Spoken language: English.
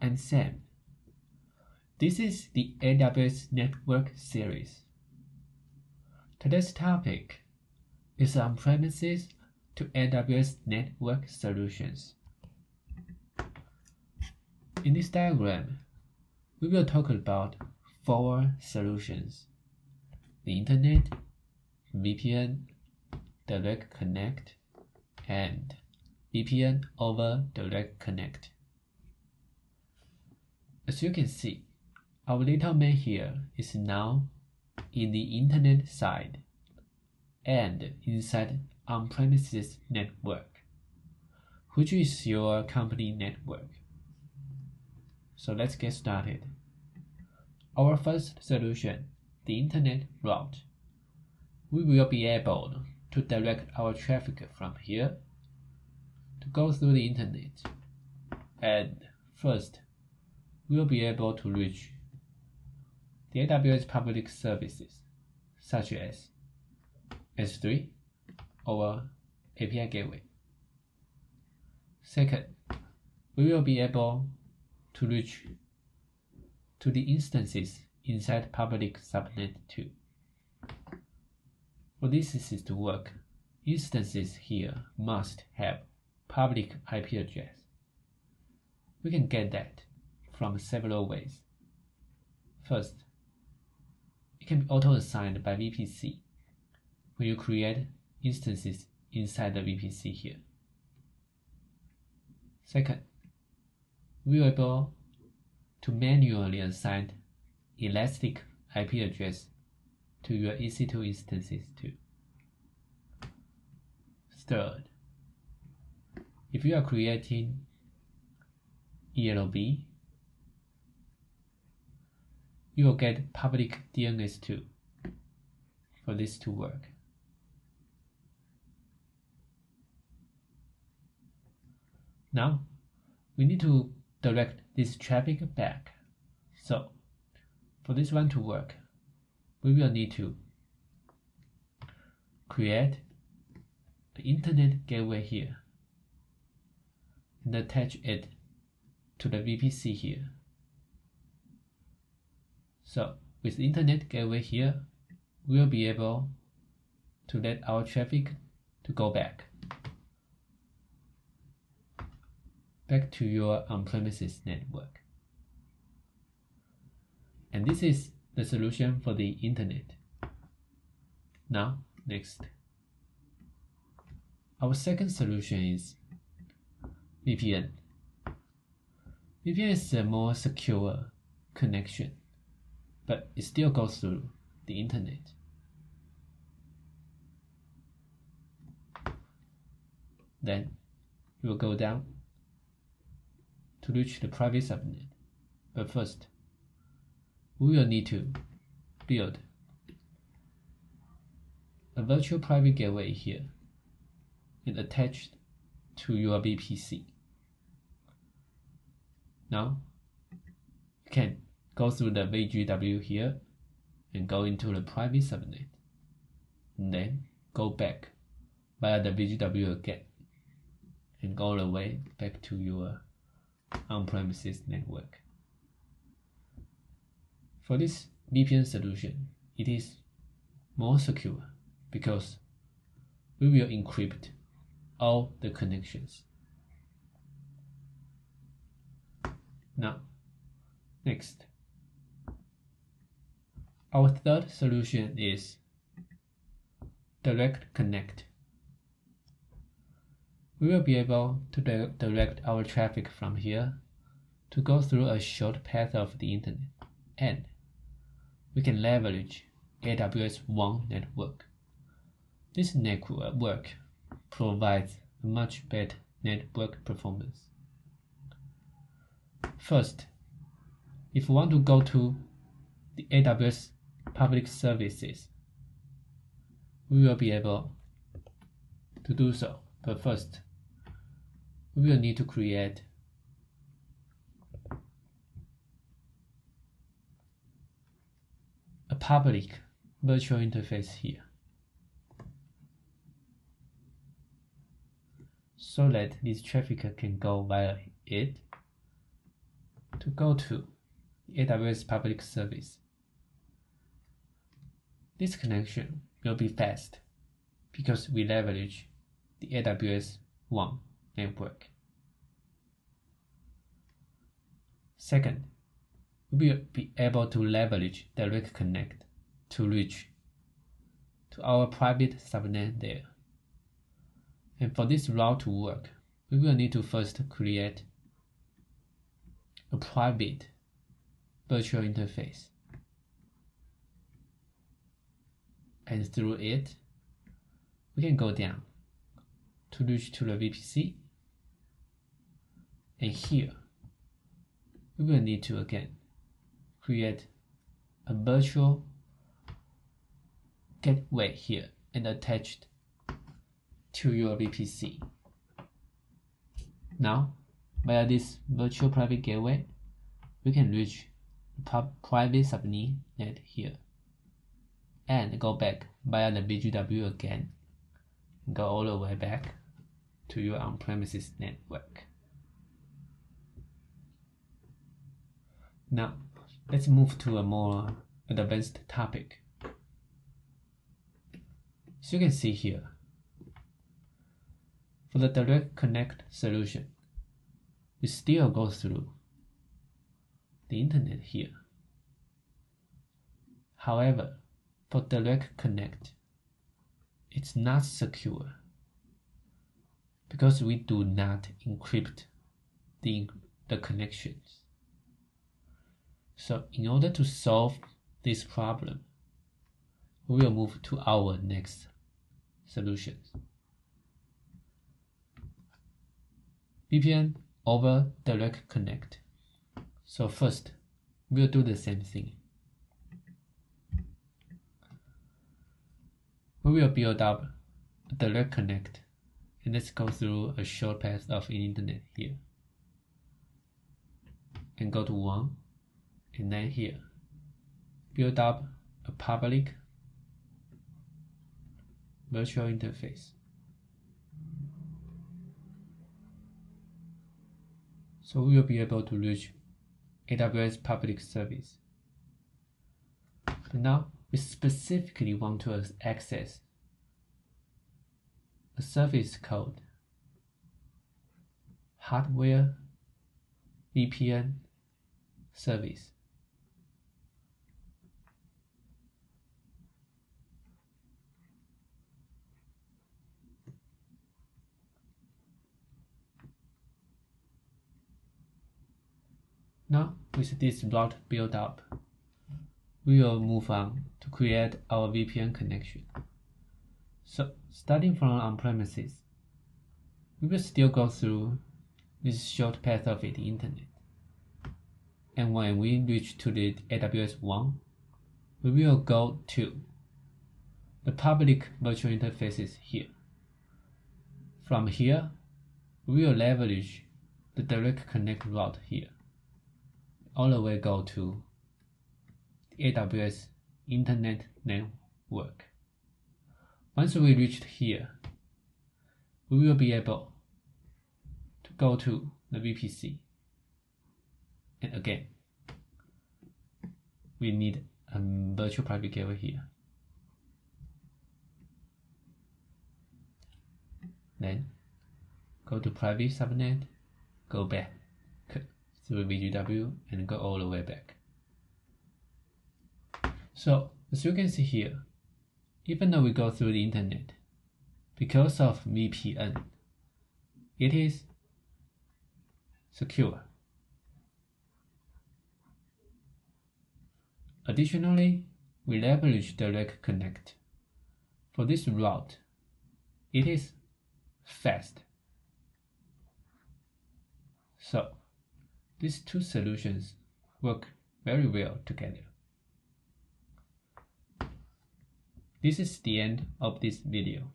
and SAM. This is the AWS Network series. Today's topic is on-premises to AWS Network Solutions. In this diagram, we will talk about four solutions. The Internet, VPN, Direct Connect, and VPN over Direct Connect. As you can see, our little man here is now in the Internet side and inside on-premises network, which is your company network. So let's get started. Our first solution, the Internet route. We will be able to direct our traffic from here to go through the Internet. And first, will be able to reach the AWS public services, such as S3 or API Gateway. Second, we will be able to reach to the instances inside public subnet 2. For this system to work, instances here must have public IP address. We can get that from several ways. First, it can be auto-assigned by VPC when you create instances inside the VPC here. Second, we are able to manually assign elastic IP address to your EC2 instances too. Third, if you are creating ELB, you will get public DNS2 for this to work. Now, we need to direct this traffic back. So, for this one to work, we will need to create the internet gateway here and attach it to the VPC here. So with internet gateway here, we'll be able to let our traffic to go back back to your on-premises network. And this is the solution for the internet. Now, next. Our second solution is VPN. VPN is a more secure connection, but it still goes through the internet. Then you will go down to reach the private subnet. But first, we will need to build a virtual private gateway here and attach to your VPC. Now, you can go through the VGW here and go into the private subnet, and then go back via the VGW again, and go all the way back to your on-premises network. For this VPN solution, it is more secure because we will encrypt all the connections. Now, next. Our third solution is Direct Connect. We will be able to direct our traffic from here to go through a short path of the internet and we can leverage AWS One network. This network provides a much better network performance. First, if you want to go to the AWS public services, we will be able to do so. But first, we will need to create a public virtual interface here so that this traffic can go via it to go to AWS public service. This connection will be fast because we leverage the AWS One network. Second, we will be able to leverage Direct Connect to reach to our private subnet there. And for this route to work, we will need to first create a private virtual interface. And through it, we can go down to reach to the VPC. And here, we will need to again create a virtual gateway here and attached to your VPC. Now, via this virtual private gateway, we can reach the private subnet here and go back via the VGW again go all the way back to your on-premises network. Now, let's move to a more advanced topic. So you can see here, for the direct connect solution, we still go through the internet here. However, for direct connect, it's not secure because we do not encrypt the, the connections. So in order to solve this problem, we will move to our next solution. VPN over Direct Connect. So first, we'll do the same thing. We will build up a direct connect and let's go through a short path of internet here. And go to one and then here. Build up a public virtual interface. So we will be able to reach AWS public service. Now we specifically want to access a service code, hardware VPN service. Now, with this route built up, we will move on to create our VPN connection. So starting from on-premises, we will still go through this short path of the internet. And when we reach to the AWS one, we will go to the public virtual interfaces here. From here, we will leverage the direct connect route here. All the way go to AWS Internet Network. Once we reached here, we will be able to go to the VPC. And again, we need a virtual private gateway here. Then go to private subnet, go back through VGW and go all the way back. So as you can see here, even though we go through the internet, because of VPN, it is secure. Additionally, we leverage Direct Connect. For this route, it is fast. So, these two solutions work very well together. This is the end of this video.